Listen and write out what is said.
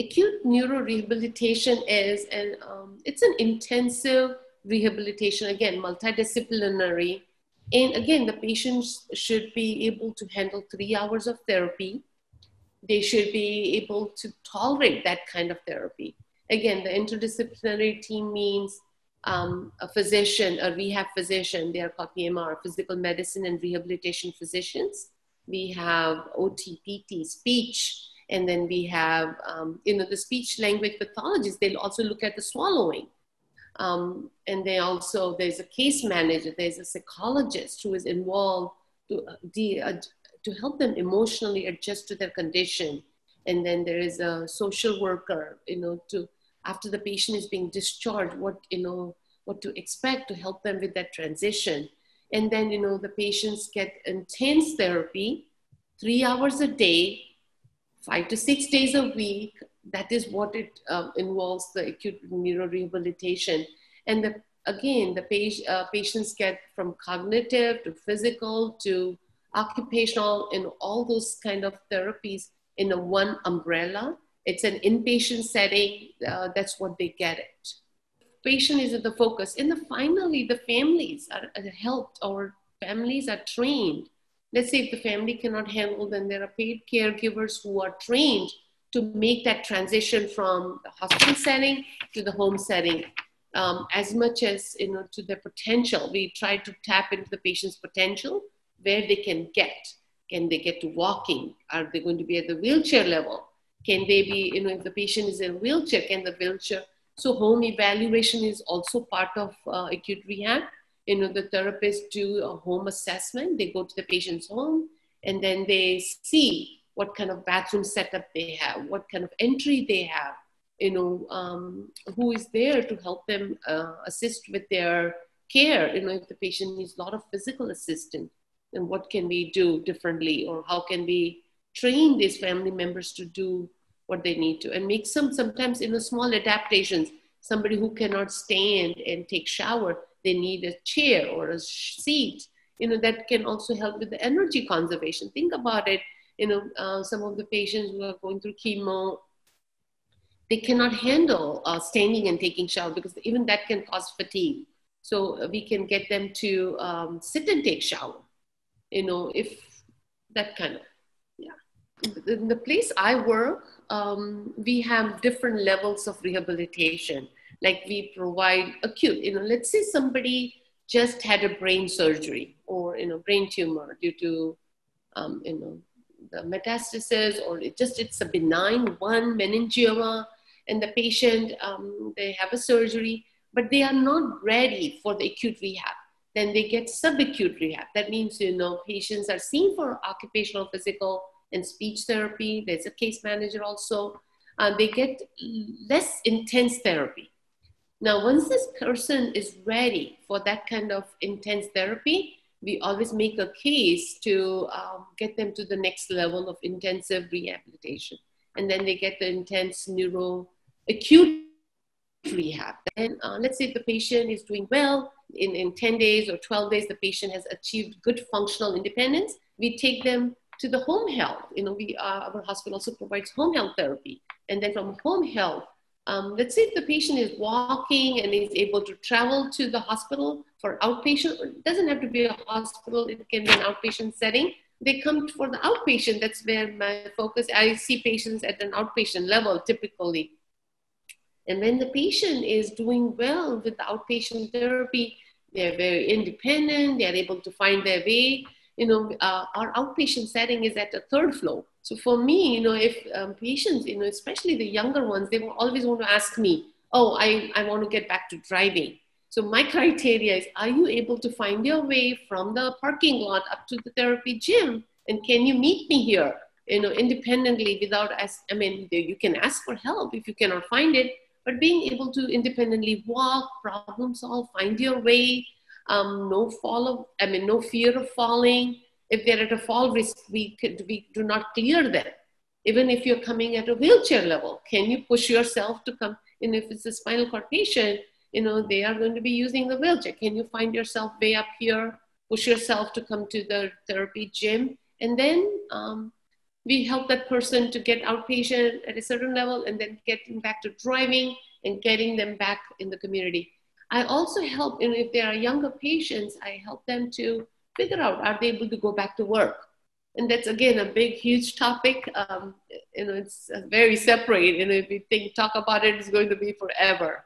acute neurorehabilitation is an um, it's an intensive rehabilitation again multidisciplinary. And again the patients should be able to handle three hours of therapy. They should be able to tolerate that kind of therapy. Again the interdisciplinary team means um, a physician a rehab physician. They are called pmr physical medicine and rehabilitation physicians. We have otpt speech and then we have, um, you know, the speech language pathologists, they'll also look at the swallowing. Um, and they also, there's a case manager, there's a psychologist who is involved to, uh, de, uh, to help them emotionally adjust to their condition. And then there is a social worker, you know, to, after the patient is being discharged, what, you know, what to expect to help them with that transition. And then, you know, the patients get intense therapy, three hours a day, five to six days a week. That is what it um, involves the acute neurorehabilitation. And the, again, the page, uh, patients get from cognitive to physical to occupational and all those kind of therapies in a one umbrella. It's an inpatient setting. Uh, that's what they get it. Patient is at the focus. And the, finally, the families are, are helped or families are trained let's say if the family cannot handle, then there are paid caregivers who are trained to make that transition from the hospital setting to the home setting um, as much as you know to their potential. We try to tap into the patient's potential where they can get. Can they get to walking? Are they going to be at the wheelchair level? Can they be, you know, if the patient is in a wheelchair, can the wheelchair? So home evaluation is also part of uh, acute rehab you know, the therapists do a home assessment. They go to the patient's home and then they see what kind of bathroom setup they have, what kind of entry they have, you know, um, who is there to help them uh, assist with their care. You know, if the patient needs a lot of physical assistance, then what can we do differently or how can we train these family members to do what they need to and make some sometimes in you know, small adaptations somebody who cannot stand and take shower they need a chair or a seat, you know, that can also help with the energy conservation. Think about it, you know, uh, some of the patients who are going through chemo, they cannot handle uh, standing and taking shower because even that can cause fatigue. So uh, we can get them to um, sit and take shower, you know, if that kind of, yeah. In the place I work, um, we have different levels of rehabilitation like we provide acute you know let's say somebody just had a brain surgery or you know brain tumor due to um, you know the metastasis or it just it's a benign one meningioma and the patient um, they have a surgery but they are not ready for the acute rehab. Then they get subacute rehab. That means you know patients are seen for occupational physical and speech therapy. There's a case manager also. Uh, they get less intense therapy now, once this person is ready for that kind of intense therapy, we always make a case to um, get them to the next level of intensive rehabilitation. And then they get the intense neuro acute rehab. And uh, let's say the patient is doing well, in, in 10 days or 12 days, the patient has achieved good functional independence. We take them to the home health. You know, we, uh, our hospital also provides home health therapy. And then from home health, um, let's say if the patient is walking and is able to travel to the hospital for outpatient, it doesn't have to be a hospital, it can be an outpatient setting. They come for the outpatient. That's where my focus. I see patients at an outpatient level typically. And when the patient is doing well with the outpatient therapy, they're very independent, they're able to find their way. You know, uh, our outpatient setting is at the third floor. So for me, you know, if um, patients, you know, especially the younger ones, they will always want to ask me, oh, I, I want to get back to driving. So my criteria is, are you able to find your way from the parking lot up to the therapy gym? And can you meet me here, you know, independently without, as I mean, you can ask for help if you cannot find it, but being able to independently walk, problem solve, find your way, um, no fall of, I mean, no fear of falling, if they're at a fall risk, we, could, we do not clear them. Even if you're coming at a wheelchair level, can you push yourself to come? And if it's a spinal cord patient, you know, they are going to be using the wheelchair. Can you find yourself way up here, push yourself to come to the therapy gym? And then um, we help that person to get outpatient at a certain level and then getting back to driving and getting them back in the community. I also help, and if there are younger patients, I help them to figure out are they able to go back to work. And that's again a big, huge topic. Um, you know, it's very separate. Know, if we think talk about it, it's going to be forever.